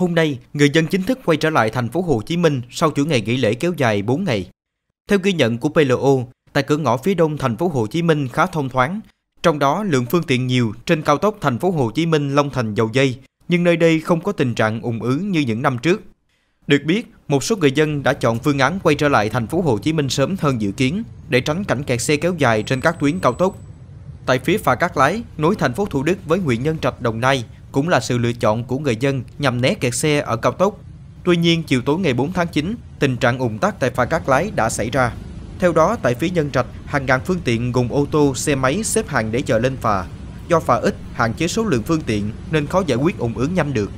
Hôm nay, người dân chính thức quay trở lại thành phố Hồ Chí Minh sau chuỗi ngày nghỉ lễ kéo dài 4 ngày. Theo ghi nhận của PLO, tại cửa ngõ phía đông thành phố Hồ Chí Minh khá thông thoáng, trong đó lượng phương tiện nhiều trên cao tốc thành phố Hồ Chí Minh Long Thành Dầu Dây, nhưng nơi đây không có tình trạng ùn ứ như những năm trước. Được biết, một số người dân đã chọn phương án quay trở lại thành phố Hồ Chí Minh sớm hơn dự kiến để tránh cảnh kẹt xe kéo dài trên các tuyến cao tốc. Tại phía phà Cát Lái, nối thành phố Thủ Đức với huyện Nhân Trạch Đồng Nai cũng là sự lựa chọn của người dân nhằm né kẹt xe ở cao tốc. Tuy nhiên, chiều tối ngày 4 tháng 9, tình trạng ủng tắc tại phà Cát Lái đã xảy ra. Theo đó, tại phía Nhân Trạch, hàng ngàn phương tiện gồm ô tô, xe máy xếp hàng để chờ lên phà. Do phà ít, hạn chế số lượng phương tiện nên khó giải quyết ủng ứ nhanh được.